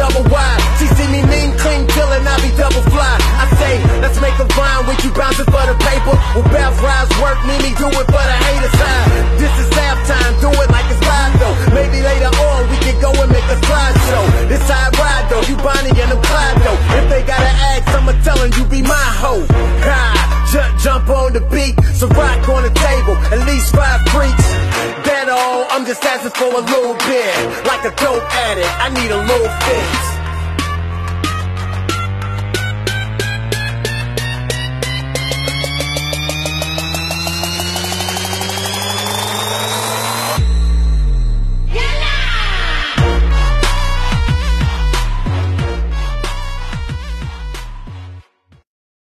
double wide. She see me mean, clean, killin', I be double fly. I say, let's make a vine with you bouncing for the paper. Well, Beth Rise work, need me do it for the hater side. This is halftime, do it like it's live though. Maybe later on we can go and make a slideshow. This I ride though, you Bonnie and I'm Clyde though. If they gotta ask, I'ma tell 'em you be my hoe. Ha, jump, jump on the beat, so rock on the table, I'm just asking for a little bit. Like a dope addict, I need a little fix.